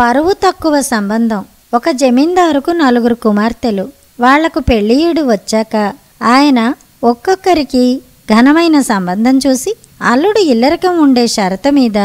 పరువు తక్కువ సంబంధం. ఒక జమీందారుకు నలుగురు కుమార్తెలు. వాళ్ళకు పెళ్ళియుడు వచ్చాక ఆయన ఒక్కొక్కరికి ఘనమైన సంబంధం చూసి అల్లుడు ఇల్లరికం ఉండే షరతు మీద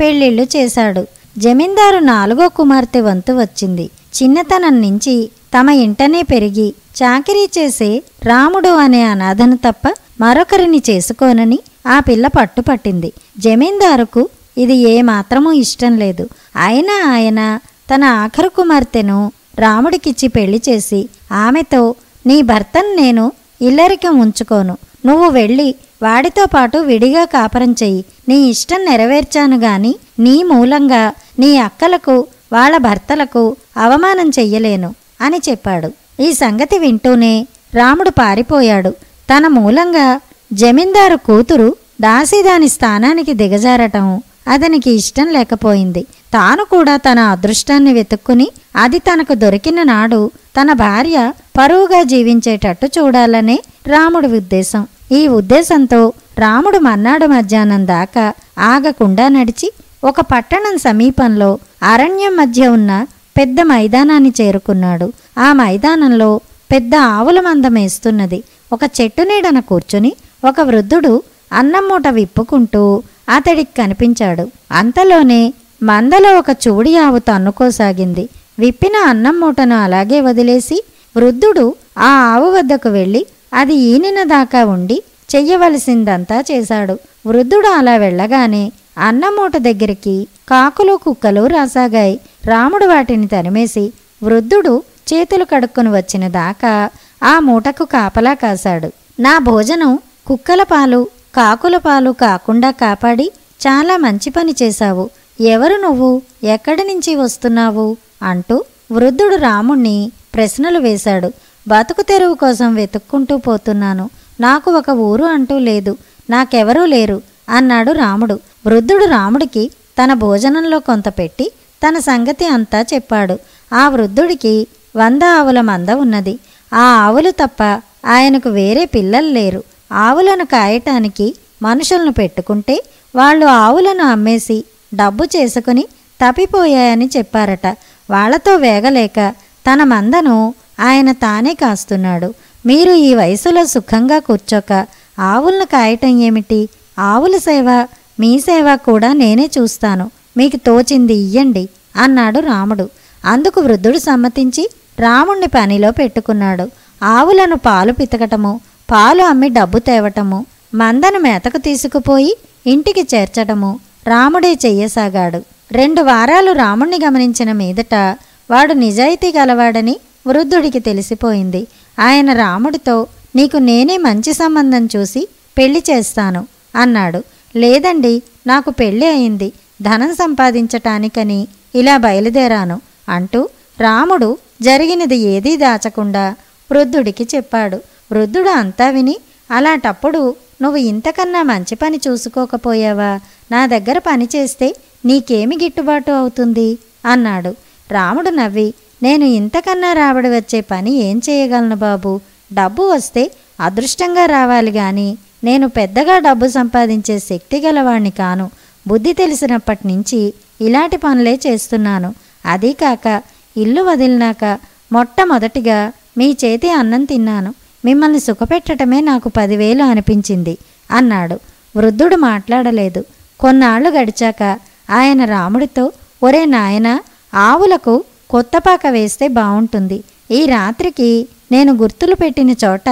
పెళ్ళిళ్ళు చేశాడు. జమీందారు నాలుగో కుమార్తె వంతు వచ్చింది. చిన్నతనం నుంచి తమ ఇంటనే పెరిగి చాకిరీ చేసే రాముడు అనే అనాథను తప్ప మరొకరిని చేసుకోనని ఆ పిల్ల పట్టుపట్టింది. జమీందారుకు ఇది ఏమాత్రమూ ఇష్టం లేదు. అయినా ఆయన తన ఆఖరు కుమార్తెను రాముడికిచ్చి పెళ్ళి చేసి ఆమెతో నీ భర్తను నేను ఇల్లరికం ఉంచుకోను. నువ్వు వెళ్ళి వాడితో పాటు విడిగా కాపరం చెయ్యి. నీ ఇష్టం నెరవేర్చాను గాని నీ మూలంగా నీ అక్కలకు వాళ్ళ భర్తలకు అవమానం చెయ్యలేను అని చెప్పాడు. ఈ సంగతి వింటూనే రాముడు పారిపోయాడు. తన మూలంగా జమీందారు కూతురు దాసీదాని స్థానానికి దిగజారటం అతనికి ఇష్టం లేకపోయింది. తాను కూడా తన అదృష్టాన్ని వెతుక్కుని అది తనకు దొరికిన నాడు తన భార్య పరువుగా జీవించేటట్టు చూడాలనే రాముడి ఉద్దేశం. ఈ ఉద్దేశంతో రాముడు మర్నాడు మధ్యాహ్నం దాకా ఆగకుండా నడిచి ఒక పట్టణం సమీపంలో అరణ్యం మధ్య ఉన్న పెద్ద మైదానాన్ని చేరుకున్నాడు. ఆ మైదానంలో పెద్ద ఆవుల మందమేస్తున్నది ఒక చెట్టు నీడన కూర్చుని ఒక వృద్ధుడు అన్నం మూట విప్పుకుంటూ అతడికి కనిపించాడు. అంతలోనే మందలో ఒక చూడి ఆవు తన్నుకోసాగింది. విప్పిన అన్నం మూటను అలాగే వదిలేసి వృద్ధుడు ఆ ఆవు వద్దకు వెళ్ళి అది ఈనిన దాకా ఉండి చెయ్యవలసిందంతా చేశాడు. వృద్ధుడు అలా వెళ్ళగానే అన్నమూట దగ్గరికి కాకులు కుక్కలు రాసాగాయి. రాముడు వాటిని తరిమేసి వృద్ధుడు చేతులు కడుక్కొని వచ్చిన దాకా ఆ మూటకు కాపలా కాశాడు. నా భోజనం కుక్కల పాలు కాకుల పాలు కాకుండా కాపాడి చాలా మంచి పని చేశావు. ఎవరు నువ్వు? ఎక్కడి నుంచి వస్తున్నావు? అంటూ వృద్ధుడు రాముణ్ణి ప్రశ్నలు వేశాడు. బతుకు తెరువు కోసం వెతుక్కుంటూ పోతున్నాను. నాకు ఒక ఊరు అంటూ లేదు. నాకెవరూ లేరు అన్నాడు రాముడు. వృద్ధుడు రాముడికి తన భోజనంలో కొంత పెట్టి తన సంగతి అంతా చెప్పాడు. ఆ వృద్ధుడికి వంద ఆవుల మంద ఉన్నది. ఆ ఆవులు తప్ప ఆయనకు వేరే పిల్లలు లేరు. ఆవులను కాయటానికి మనుషులను పెట్టుకుంటే వాళ్ళు ఆవులను అమ్మేసి డబ్బు చేసుకుని తప్పిపోయాయని చెప్పారట. వాళ్ళతో వేగలేక తన మందను ఆయన తానే కాస్తున్నాడు. మీరు ఈ వయసులో సుఖంగా కూర్చోక ఆవులను కాయటం ఏమిటి? ఆవుల సేవ మీ సేవ కూడా నేనే చూస్తాను. మీకు తోచింది ఇయ్యండి అన్నాడు రాముడు. అందుకు వృద్ధుడు సమ్మతించి రాముణ్ణి పనిలో పెట్టుకున్నాడు. ఆవులను పాలు పితకటము పాలు అమ్మి డబ్బు తేవటము మందను మేతకు తీసుకుపోయి ఇంటికి చేర్చటము రాముడే చెయ్యసాగాడు. రెండు వారాలు రాముణ్ణి గమనించిన మీదట వాడు నిజాయితీ గలవాడని వృద్ధుడికి తెలిసిపోయింది. ఆయన రాముడితో నీకు నేనే మంచి సంబంధం చూసి పెళ్ళి చేస్తాను అన్నాడు. లేదండి నాకు పెళ్ళి అయింది. ధనం సంపాదించటానికని ఇలా బయలుదేరాను అంటూ రాముడు జరిగినది ఏదీ దాచకుండా వృద్ధుడికి చెప్పాడు. వృద్ధుడు అంతా విని అలాటప్పుడు నువ్వు ఇంతకన్నా మంచి పని చూసుకోకపోయావా? నా దగ్గర పని చేస్తే నీకేమి గిట్టుబాటు అవుతుంది? అన్నాడు. రాముడు నవ్వి నేను ఇంతకన్నా రాబడి వచ్చే పని ఏం చేయగలను బాబు? డబ్బు వస్తే అదృష్టంగా రావాలి గాని నేను పెద్దగా డబ్బు సంపాదించే శక్తి గలవాణ్ణి కాను. బుద్ధి తెలిసినప్పటి నుంచి ఇలాంటి పనులే చేస్తున్నాను. అదీ కాక ఇల్లు వదిలినాక మొట్టమొదటిగా మీ చేతి అన్నం తిన్నాను. మిమ్మల్ని సుఖపెట్టటమే నాకు పదివేలు అనిపించింది అన్నాడు. వృద్ధుడు మాట్లాడలేదు. కొన్నాళ్ళు గడిచాక ఆయన రాముడితో ఒరే నాయన ఆవులకు కొత్త పాక వేస్తే బావుంటుంది. ఈ రాత్రికి నేను గుర్తులు పెట్టిన చోట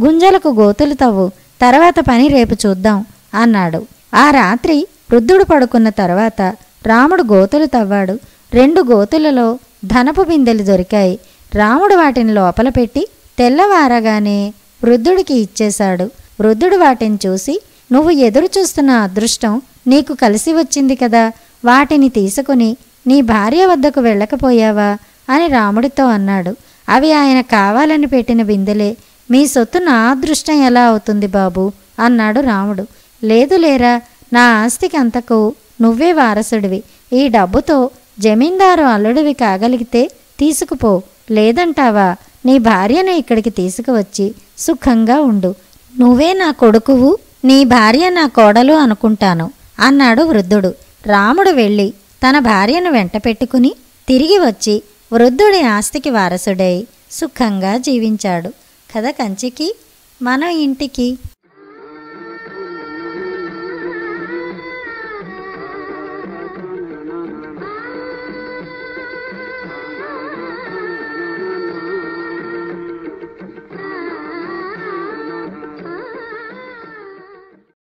గుంజలకు గోతులు తవ్వు. తర్వాత పని రేపు చూద్దాం అన్నాడు. ఆ రాత్రి వృద్ధుడు పడుకున్న తర్వాత రాముడు గోతులు తవ్వాడు. రెండు గోతులలో ధనపు బిందెలు దొరికాయి. రాముడు వాటిని లోపల పెట్టి తెల్లవారగానే వృద్ధుడికి ఇచ్చేశాడు. వృద్ధుడు వాటిని చూసి నువ్వు ఎదురు చూస్తున్న అదృష్టం నీకు కలిసి వచ్చింది కదా వాటిని తీసుకుని నీ భార్య వద్దకు వెళ్ళకపోయావా? అని రాముడితో అన్నాడు. అవి ఆయన కావాలని పెట్టిన బిందెలే. మీ సొత్తు నా అదృష్టం ఎలా అవుతుంది బాబు? అన్నాడు రాముడు. లేదు లేరా నా ఆస్తికి అంతకు నువ్వే వారసుడివి. ఈ డబ్బుతో జమీందారు అల్లుడివి కాగలిగితే తీసుకుపో. లేదంటావా? నీ భార్యను ఇక్కడికి తీసుకువచ్చి సుఖంగా ఉండు. నువ్వే నా కొడుకువు నీ భార్య నా కోడలు అనుకుంటాను అన్నాడు వృద్ధుడు. రాముడు వెళ్ళి తన భార్యను వెంట పెట్టుకుని తిరిగి వచ్చి వృద్ధుడి ఆస్తికి వారసుడై సుఖంగా జీవించాడు. కథ కంచికి మన ఇంటికి.